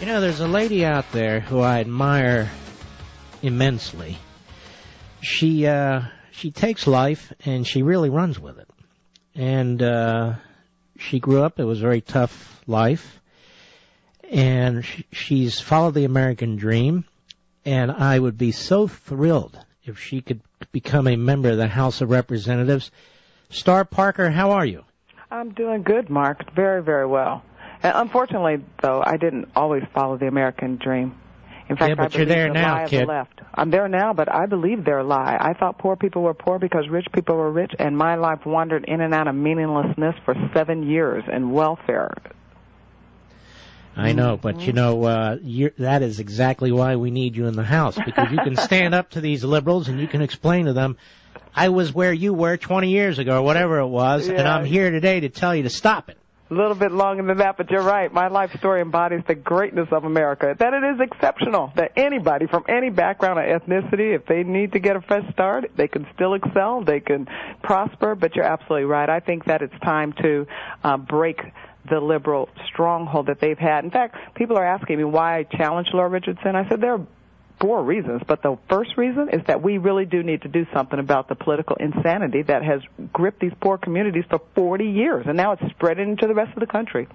You know, there's a lady out there who I admire immensely. She uh, she takes life and she really runs with it. And uh, she grew up; it was a very tough life, and sh- she's followed the American dream. And I would be so thrilled if she could become a member of the House of Representatives. Star Parker, how are you? I'm doing good, Mark. Very, very well. And unfortunately, though, I didn't always follow the American dream. In fact, Yeah, but I you're there the now, kid. the left. I'm there now, but I believe their lie. I thought poor people were poor because rich people were rich, and my life wandered in and out of meaninglessness for seven years in welfare. I know, but you know, uh, you're, that is exactly why we need you in the House because you can stand up to these liberals and you can explain to them, I was where you were 20 years ago or whatever it was, and I'm here today to tell you to stop it. A little bit longer than that, but you're right. My life story embodies the greatness of America. That it is exceptional. That anybody from any background or ethnicity, if they need to get a fresh start, they can still excel. They can prosper. But you're absolutely right. I think that it's time to uh, break the liberal stronghold that they've had. In fact, people are asking me why I challenge Laura Richardson. I said there are four reasons, but the first reason is that we really do need to do something about the political insanity that has gripped these poor communities for 40 years, and now it's spreading into the rest of the country.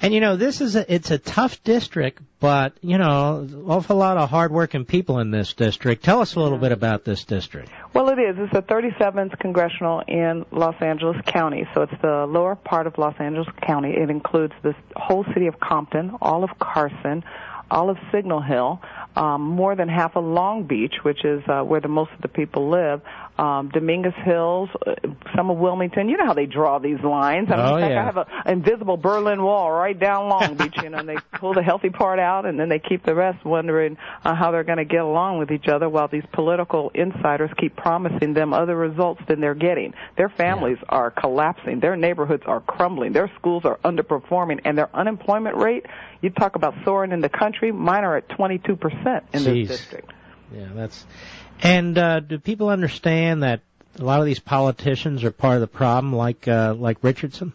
And you know, this is a, it's a tough district, but you know, awful lot of hardworking people in this district. Tell us a little bit about this district. Well, it is. It's the 37th congressional in Los Angeles County, so it's the lower part of Los Angeles County. It includes the whole city of Compton, all of Carson, all of Signal Hill, um, more than half of Long Beach, which is uh, where the most of the people live, um, Dominguez Hills, uh, some of Wilmington. You know how they draw these lines. I mean, Oh, in fact, yeah. I have an invisible Berlin Wall right down Long Beach, you know, and they pull the healthy part out, and then they keep the rest wondering uh, how they're going to get along with each other while these political insiders keep promising them other results than they're getting. Their families are collapsing. Their neighborhoods are crumbling. Their schools are underperforming, and their unemployment rate, you talk about soaring in the country, mine are at 22% in Jeez. this district. Yeah, that's. And uh, do people understand that a lot of these politicians are part of the problem, like uh, like Richardson?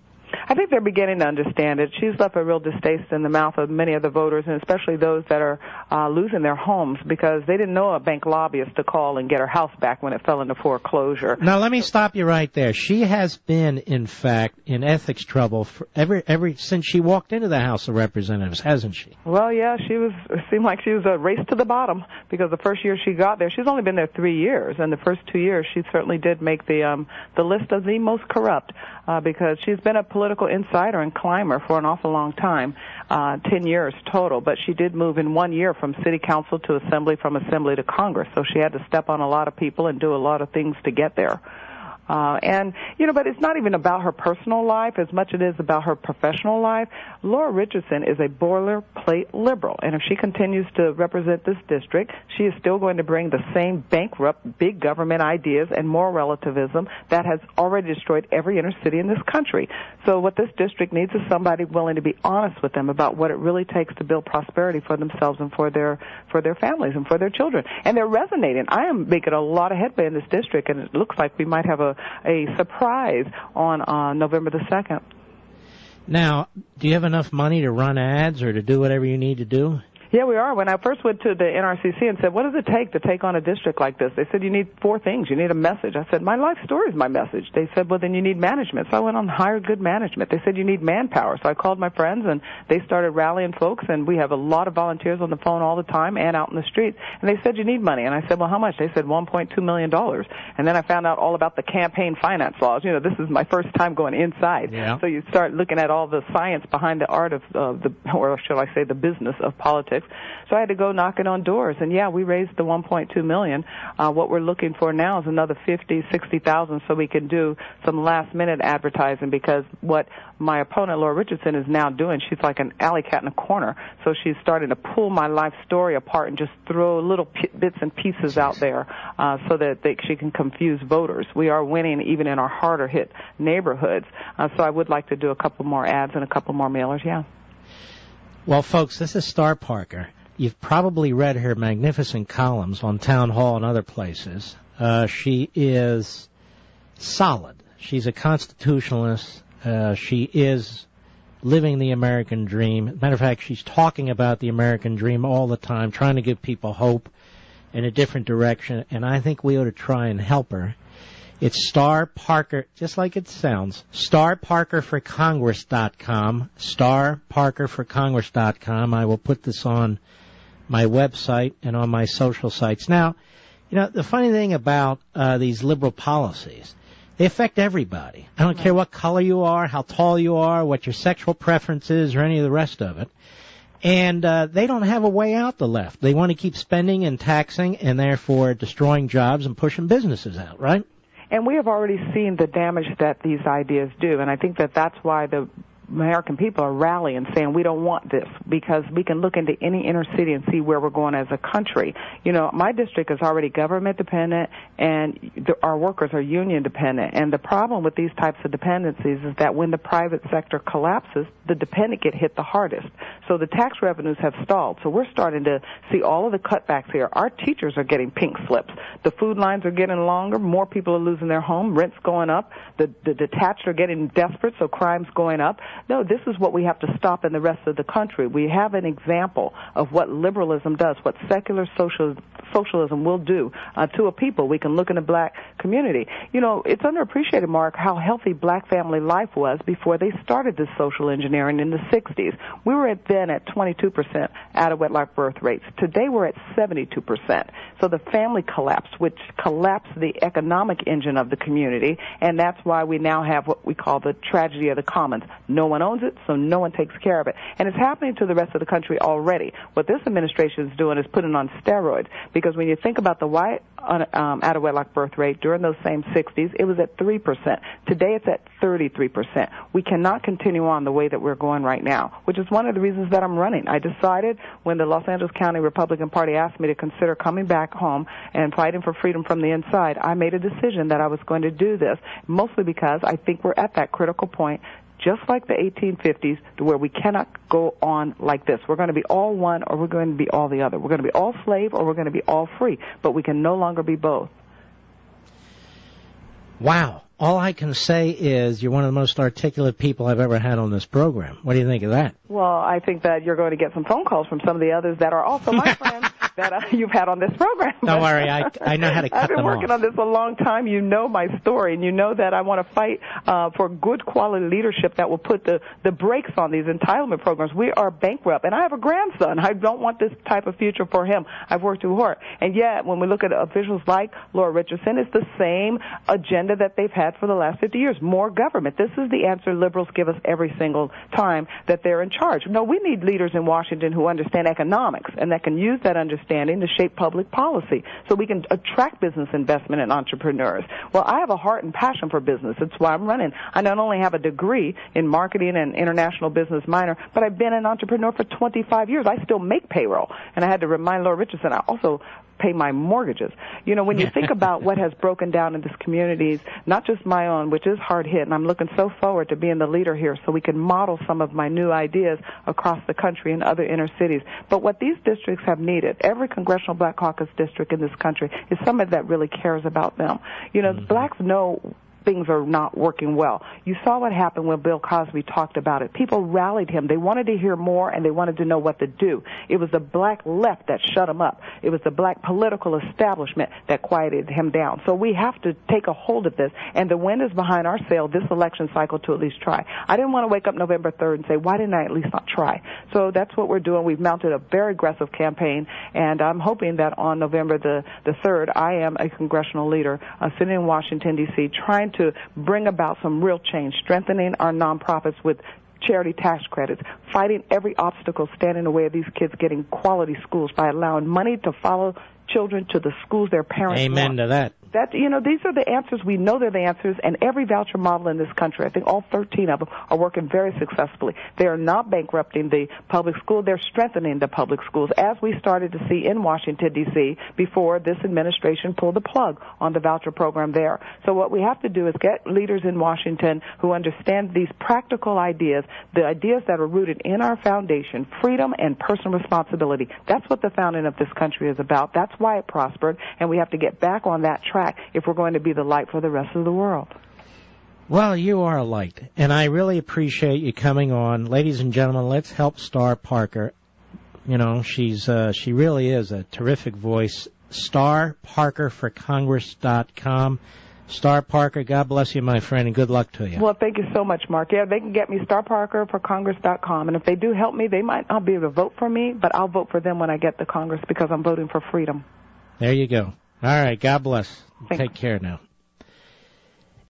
I think they're beginning to understand it. She's left a real distaste in the mouth of many of the voters, and especially those that are uh, losing their homes because they didn't know a bank lobbyist to call and get her house back when it fell into foreclosure. Now let me stop you right there. She has been, in fact, in ethics trouble for every every since she walked into the House of Representatives, hasn't she? Well, yeah, she was. It seemed like she was a race to the bottom because the first year she got there, she's only been there three years, and the first two years she certainly did make the um, the list of the most corrupt uh, because she's been a political insider and climber for an awful long time, uh, ten years total. But she did move in one year from city council to assembly, from assembly to Congress, so she had to step on a lot of people and do a lot of things to get there. Uh, and, you know, but it's not even about her personal life as much it is about her professional life. Laura Richardson is a boilerplate liberal, and if she continues to represent this district, she is still going to bring the same bankrupt big government ideas and moral relativism that has already destroyed every inner city in this country. So what this district needs is somebody willing to be honest with them about what it really takes to build prosperity for themselves and for their for their families and for their children. And they're resonating. I am making a lot of headway in this district, and it looks like we might have a a surprise on uh, November the second. Now, do you have enough money to run ads or to do whatever you need to do? Yeah, we are. When I first went to the NRCC and said, "What does it take to take on a district like this?" They said, "You need four things. You need a message." I said, "My life story is my message." They said, "Well, then you need management." So I went on hired good management. They said, "You need manpower." So I called my friends and they started rallying folks. And we have a lot of volunteers on the phone all the time and out in the streets. And they said, "You need money." And I said, "Well, how much?" They said, "1.2 million dollars." And then I found out all about the campaign finance laws. You know, this is my first time going inside. Yeah. So you start looking at all the science behind the art of uh, the, or shall I say, the business of politics. So I had to go knocking on doors, and yeah, we raised the 1.2 million. Uh, what we're looking for now is another 50, 60,000, so we can do some last-minute advertising. Because what my opponent Laura Richardson is now doing, she's like an alley cat in a corner. So she's starting to pull my life story apart and just throw little p- bits and pieces out there, uh, so that they, she can confuse voters. We are winning even in our harder hit neighborhoods. Uh, so I would like to do a couple more ads and a couple more mailers. Yeah. Well, folks, this is Star Parker. You've probably read her magnificent columns on Town Hall and other places. Uh, she is solid. She's a constitutionalist. Uh, she is living the American dream. Matter of fact, she's talking about the American dream all the time, trying to give people hope in a different direction, and I think we ought to try and help her. It's Star Parker, just like it sounds. StarParkerForCongress.com. StarParkerForCongress.com. I will put this on my website and on my social sites. Now, you know, the funny thing about uh, these liberal policies, they affect everybody. I don't care what color you are, how tall you are, what your sexual preference is, or any of the rest of it. And uh, they don't have a way out the left. They want to keep spending and taxing and therefore destroying jobs and pushing businesses out, right? And we have already seen the damage that these ideas do. And I think that that's why the American people are rallying saying we don't want this because we can look into any inner city and see where we're going as a country. You know, my district is already government dependent and the, our workers are union dependent. And the problem with these types of dependencies is that when the private sector collapses, the dependent get hit the hardest. So the tax revenues have stalled. So we're starting to see all of the cutbacks here. Our teachers are getting pink slips. The food lines are getting longer. More people are losing their home. Rent's going up. The, the detached are getting desperate, so crime's going up. No, this is what we have to stop in the rest of the country. We have an example of what liberalism does, what secular social, socialism will do uh, to a people. We can look in the black community. You know, it's underappreciated, Mark, how healthy black family life was before they started this social engineering in the 60s. We were at then at 22% out of wedlock birth rates. Today we're at 72%. So the family collapse, which collapsed the economic engine of the community, and that's why we now have what we call the tragedy of the commons. No one owns it, so no one takes care of it. And it's happening to the rest of the country already. What this administration is doing is putting on steroids because when you think about the white um, out of wedlock birth rate during those same 60s, it was at 3%. Today it's at 33%. We cannot continue on the way that we're going right now, which is one of the reasons that I'm running. I decided when the Los Angeles County Republican Party asked me to consider coming back home and fighting for freedom from the inside, I made a decision that I was going to do this, mostly because I think we're at that critical point just like the 1850s, to where we cannot go on like this. We're going to be all one or we're going to be all the other. We're going to be all slave or we're going to be all free, but we can no longer be both. Wow. All I can say is you're one of the most articulate people I've ever had on this program. What do you think of that? Well, I think that you're going to get some phone calls from some of the others that are also my friends that uh, you've had on this program. Don't worry, I I know how to cut I've been working off. on this a long time. You know my story, and you know that I want to fight uh, for good quality leadership that will put the the brakes on these entitlement programs. We are bankrupt, and I have a grandson. I don't want this type of future for him. I've worked too hard, and yet when we look at officials like Laura Richardson, it's the same agenda that they've had for the last 50 years: more government. This is the answer liberals give us every single time that they're in charge. No, we need leaders in Washington who understand economics and that can use that understanding understanding to shape public policy so we can attract business investment and entrepreneurs. Well, I have a heart and passion for business. That's why I'm running. I not only have a degree in marketing and international business minor, but I've been an entrepreneur for 25 years. I still make payroll. And I had to remind Laura Richardson, I also pay my mortgages. You know, when you think about what has broken down in these communities, not just my own, which is hard hit, and I'm looking so forward to being the leader here so we can model some of my new ideas across the country and other inner cities. But what these districts have needed, every congressional black caucus district in this country, is somebody that really cares about them. You know, mm-hmm. blacks know things are not working well. You saw what happened when Bill Cosby talked about it. People rallied him. They wanted to hear more and they wanted to know what to do. It was the black left that shut him up. It was the black political establishment that quieted him down. So we have to take a hold of this and the wind is behind our sail this election cycle to at least try. I didn't want to wake up November 3rd and say, why didn't I at least not try? So that's what we're doing. We've mounted a very aggressive campaign and I'm hoping that on November the, the 3rd, I am a congressional leader uh, sitting in Washington, D.C., trying to bring about some real change, strengthening our nonprofits with charity tax credits, fighting every obstacle standing in the way of these kids getting quality schools by allowing money to follow children to the schools their parents Amen want. to that. That you know, these are the answers. We know they're the answers, and every voucher model in this country, I think all 13 of them, are working very successfully. They are not bankrupting the public school; they're strengthening the public schools, as we started to see in Washington D.C. before this administration pulled the plug on the voucher program there. So what we have to do is get leaders in Washington who understand these practical ideas, the ideas that are rooted in our foundation, freedom and personal responsibility. That's what the founding of this country is about. That's why it prospered, and we have to get back on that track if we're going to be the light for the rest of the world. Well, you are a light, and I really appreciate you coming on, ladies and gentlemen. Let's help Star Parker. You know, she's uh, she really is a terrific voice. StarParkerForCongress.com. Star Parker, God bless you, my friend, and good luck to you. Well, thank you so much, Mark. Yeah, they can get me starparkerforcongress.com, and if they do help me, they might not be able to vote for me, but I'll vote for them when I get to Congress because I'm voting for freedom. There you go. All right, God bless. Thanks. Take care now.